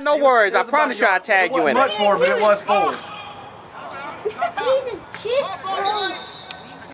No worries. I promise you I'll tag you in it. Much more, but it was full.